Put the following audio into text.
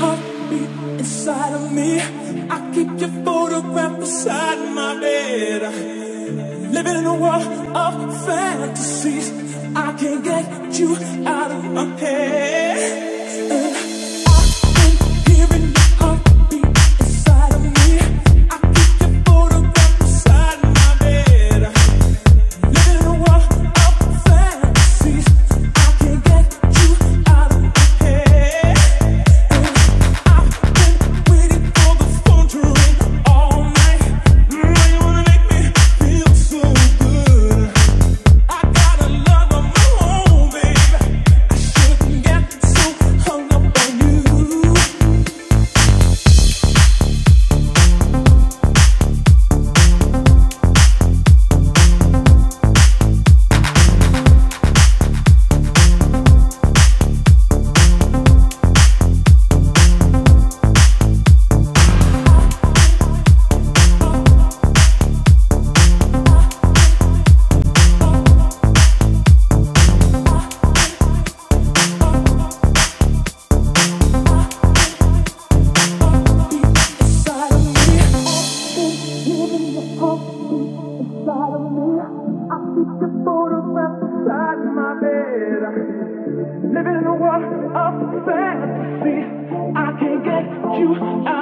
heartbeat inside of me. I keep your photograph beside my bed. Living in a world of fantasies. I can't get you out of my head. you.